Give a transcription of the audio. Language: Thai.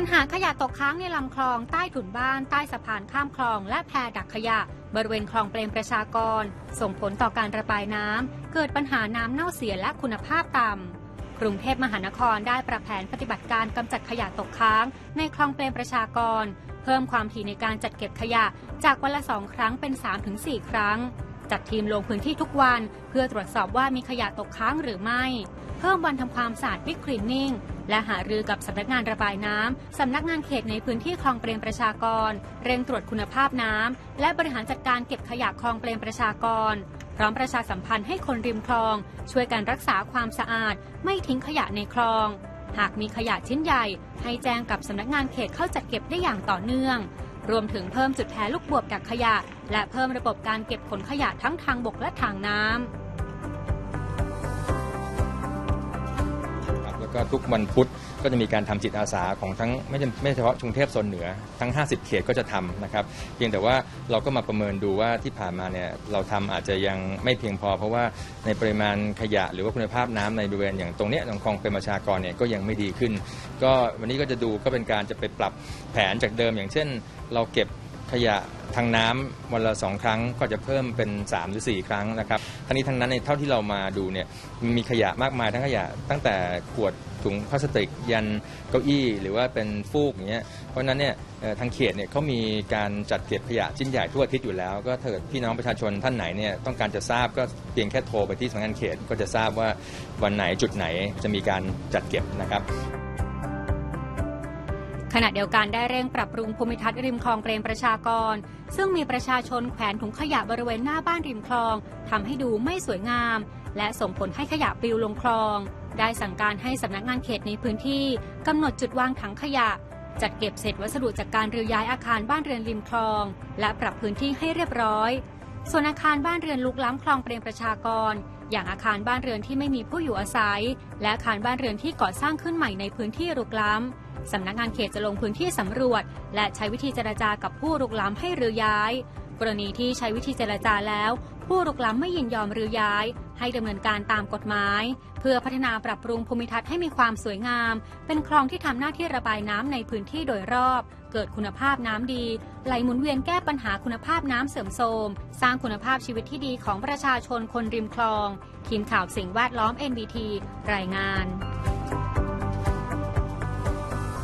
ปัญหาขยะตกค้างในลำคลองใต้ถุนบ้านใต้สะพานข้ามคลอง และแพดักขยะ บริเวณคลองเปรมประชากร ส่งผลต่อการระบายน้ำ เกิดปัญหาน้ำเน่าเสียและคุณภาพต่ำกรุงเทพมหานครได้ปรับแผนปฏิบัติการกำจัดขยะตกค้าง ในคลองเปรมประชากร เพิ่มความถี่ในการจัดเก็บขยะจากวันละสองครั้งเป็น 3-4 ครั้ง จัดทีมลงพื้นที่ทุกวัน เพื่อตรวจสอบว่ามีขยะตกค้างหรือไม่ เพิ่มวันทำความสะอาดบิ๊กคลีนนิ่ง และหารือกับสำนักงานระบายน้ำสำนักงานเขตในพื้นที่คลองเปรมประชากร เร่งตรวจคุณภาพน้ำและบริหารจัดการเก็บขยะคลองเปรมประชากร พร้อมประชาสัมพันธ์ให้คนริมคลอง ช่วยกันรักษาความสะอาด ไม่ทิ้งขยะในคลอง หากมีขยะชิ้นใหญ่ ให้แจ้งกับสำนักงานเขตเข้าจัดเก็บได้อย่างต่อเนื่อง รวมถึงเพิ่มจุดแพ้ลูกบวบกักขยะ และเพิ่มระบบการเก็บขนขยะทั้งทางบกและทางน้ำ ก็ทุกวันพุธก็จะมีการทำจิตอาสาของทั้งไม่ใช่ไม่เฉพาะกรุงเทพโซนเหนือทั้ง 50 เขตก็จะทำนะครับเพียงแต่ว่าเราก็มาประเมินดูว่าที่ผ่านมาเนี่ยเราทำอาจจะยังไม่เพียงพอ เพราะว่าในปริมาณขยะหรือว่าคุณภาพน้ำในบริเวณอย่างตรงเนี้ยตรงคลองเป็นประชากรเนี่ยก็ยังไม่ดีขึ้น ก็วันนี้ก็จะดูก็เป็นการจะไปปรับแผนจากเดิมอย่างเช่น เราเก็บ ขยะทางน้ำวันละสองครั้งก็จะเพิ่มเป็น 3 หรือ 4 ครั้งนะครับทั้งนี้ทั้งนั้นในเท่าที่เรามาดูเนี่ยมีขยะมากมายทั้งขยะตั้งแต่ขวดถุงพลาสติกยันเก้าอี้ หรือว่าเป็นฟูกอย่างเงี้ยเพราะฉะนั้นเนี่ยทางเขตเนี่ยเขามีการจัดเก็บขยะชิ้นใหญ่ทั่วอาทิศอยู่แล้ว ก็ถ้าเกิดพี่น้องประชาชนท่านไหนเนี่ยต้องการจะทราบก็เพียงแค่โทรไปที่สำนักงานเขตก็จะทราบว่าวันไหนจุดไหนจะมีการจัดเก็บนะครับ ณะเดียวกันได้เร่งปรับปรุงภูมิทัศน์ริมคลองเปรมประชากร ซึ่งมีประชาชนแขวนถุงขยะบริเวณหน้าบ้านริมคลองทำให้ดูไม่สวยงาม และส่งผลให้ขยะปลิวลงคลอง ได้สั่งการให้สำนักงานเขตในพื้นที่กำหนดจุดวางถังขยะ จัดเก็บเศษวัสดุจากการรื้อย้ายอาคารบ้านเรือนริมคลอง และปรับพื้นที่ให้เรียบร้อย ส่วนอาคารบ้านเรือนลุกล้ำคลองเปรมประชากร อย่างอาคารบ้านเรือนที่ไม่มีผู้อยู่อาศัย และอาคารบ้านเรือนที่ก่อสร้างขึ้นใหม่ในพื้นที่รุกล้ำสำนักงานเขตจะลงพื้นที่สำรวจ และใช้วิธีเจรจากับผู้รุกล้ำให้รื้อย้าย กรณีที่ใช้วิธีเจรจาแล้ว ผู้รุกล้ำไม่ยินยอมรือย้าย ให้ดำเนินการตามกฎหมาย เพื่อพัฒนาปรับปรุงภูมิทัศน์ให้มีความสวยงาม เป็นคลองที่ทำหน้าที่ระบายน้ำในพื้นที่โดยรอบ เกิดคุณภาพน้ำดี ไหลหมุนเวียนแก้ปัญหาคุณภาพน้ำเสื่อมโทรมสร้างคุณภาพชีวิตที่ดีของประชาชนคนริมคลองทีมข่าวสิ่งแวดล้อม NBT รายงาน